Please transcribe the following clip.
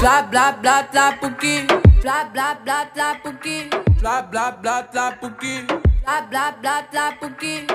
Blah blah blah blah boogie. Blah blah blah blah boogie. Blah blah blah blah boogie. Blah blah blah blah boogie.